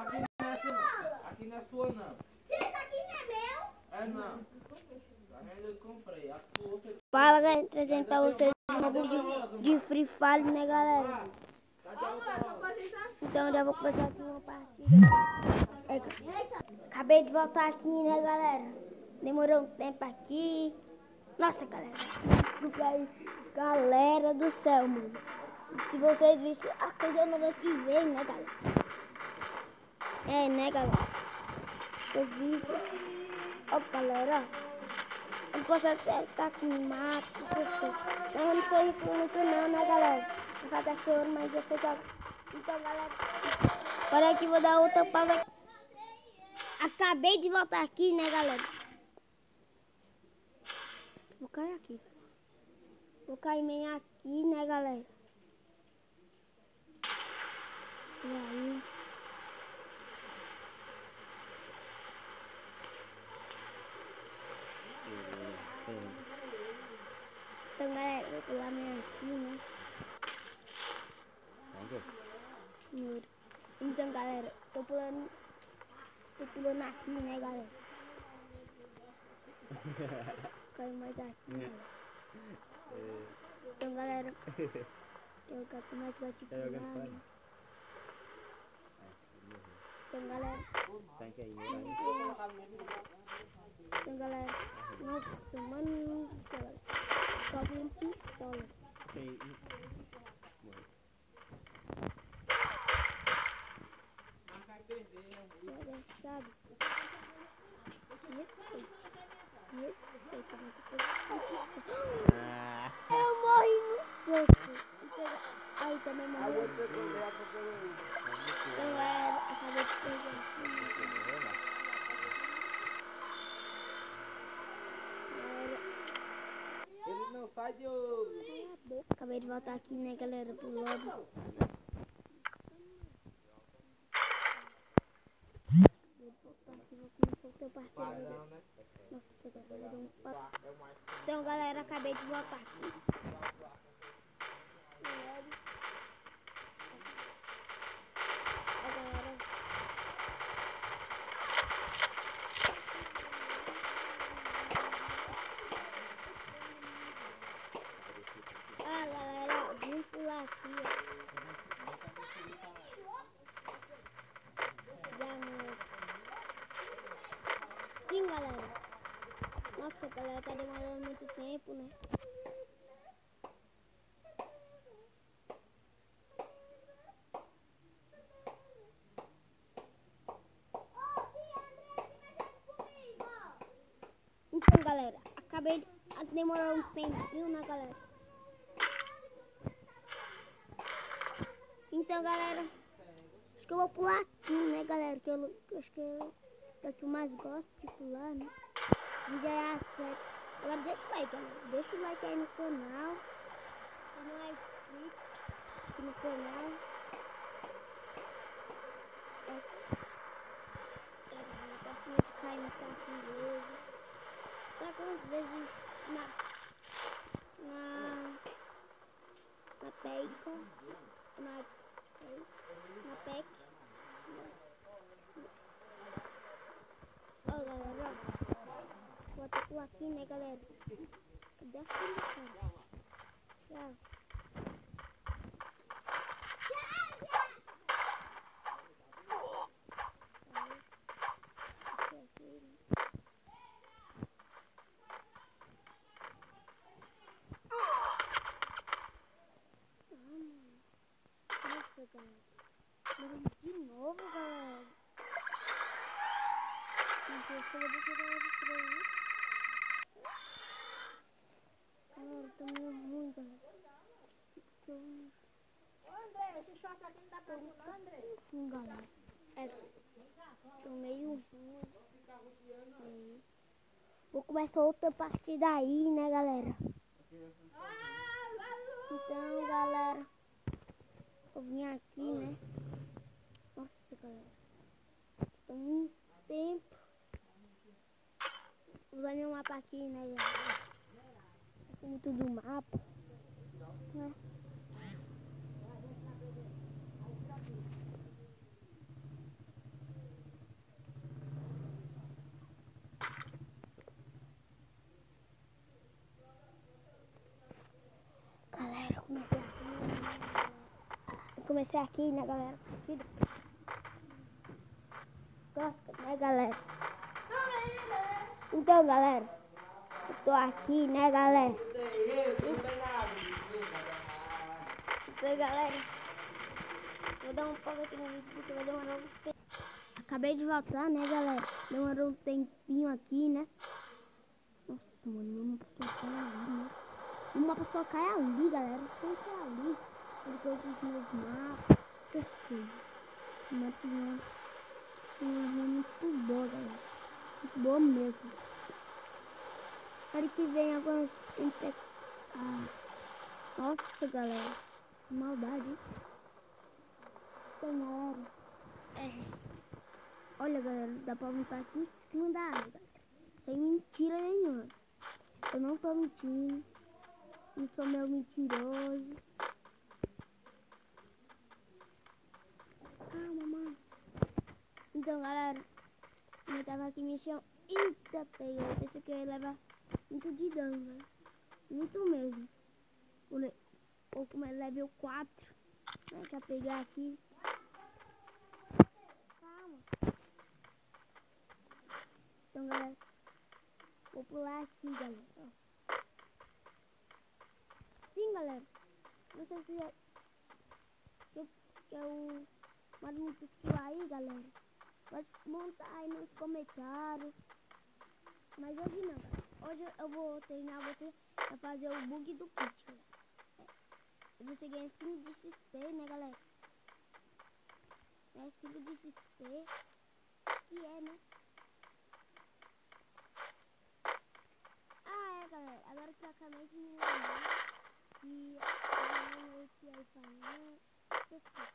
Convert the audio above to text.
Aqui não é sua, aqui não é sua não. Isso aqui não é meu. É não. Eu comprei. Fala, galera, trazendo pra vocês um novo vídeo de Free Fire, né, galera? Cadê a outra rosa? Então já vou começar aqui uma partida. Acabei de voltar aqui, né, galera? Demorou um tempo aqui. Nossa, galera, desculpa aí. Galera do céu, mano. Se vocês vissem a coisa nova que veio, né, galera? É, né, galera? Vocês vissem. Ó, galera, ó. Eu posso até estar com mato, essas coisas. Mas eu não sou rico muito não, né, galera? Eu só até senhor, mas eu sei que... Então, galera, agora aqui vou dar outra pausa. Acabei de voltar aqui, né, galera? Vou cair aqui. Vou cair meio aqui, né, galera? E aí... Pular meio aqui, né? Muro. Então, galera, tô pulando. Tô pulando aqui, né, galera? Caiu mais aqui, né? Então, galera, eu quero mais né? Então, galera, então, galera, nossa, mano. Só um pistola. Eu morri no soco. Aí também morreu. Então, galera, acabei de pegar Ele não sai de ouro. Acabei de voltar aqui, né, galera, pro. Padrão, né? Deu um papo. Então, galera, acabei de voltar aqui. Galera. Ó, galera. Ah, galera, aqui, ó. Sim, galera. Nossa, galera, tá demorando muito tempo, né? Então, galera, acabei de demorar um tempinho, né, galera? Então, galera, acho que eu vou pular aqui, né, galera? Que eu, que eu acho que eu, que é o que eu mais gosto de pular, né? De ganhar acesso. Agora deixa o like, galera. Deixa o like aí no canal. Se não é inscrito aqui no canal. É, é, eu gosto muito de cair no saco inglês. Tá com às vezes na. Na. Na peica. Na. Na PEC. Ó, galera, ó. Vou até pular aqui, né, galera? Cadê a filha, cara? Tchau. Aí, esse aqui, né? Ah, mano. Nossa, galera. Morri de novo, galera. Não sei se eu vou tirar ele aí. Galera, tá meio ruim. Tô... André, pra André. Galera. É, tô meio. Vou começar outra partida aí, né, galera? Então, galera, eu vim aqui, né? Nossa, galera. Tô muito tempo usando o mapa aqui, né? Tem tudo o mapa. Né? Galera, eu comecei aqui. Né? Comecei aqui, né, galera? Gosta, né, galera? Então, galera, eu tô aqui, né, galera? Então, galera, vou dar um pouco aqui no vídeo porque vai demorar um tempo. Acabei de voltar, né, galera? Demorou um tempinho aqui, né? Nossa, mano, uma pessoa cai ali, né? Uma pessoa cai ali, galera. Quem cai ali? Porque eu fiz meus mapas, essas coisas. Mas uma, uma muito boa, galera. Muito boa mesmo. Espero que venha algumas... Ah, nossa, galera. Que maldade, galera. É... Olha, galera, dá pra montar aqui em cima da água. Sem mentira nenhuma. Eu não tô mentindo. Não sou meu mentiroso. Calma, mano. Então, galera, eu tava aqui me chão. Eita, peguei. Eu pensei que eu ia levar muito de dano, velho. Muito mesmo. Ou como é level 4. Né, que eu pegar aqui. Calma. Então, galera, vou pular aqui, galera. Sim, galera. Vocês quiserem que que eu mando skill aí, galera, pode montar aí nos comentários. Mas hoje não. Hoje eu vou treinar você a fazer o bug do kit. É. E você ganha 5 de XP, né, galera? É 5 de XP. Que é, né? Ah, é, galera. Agora que eu acabei de me lembrar que eu que aí. Essas coisas. Nossa.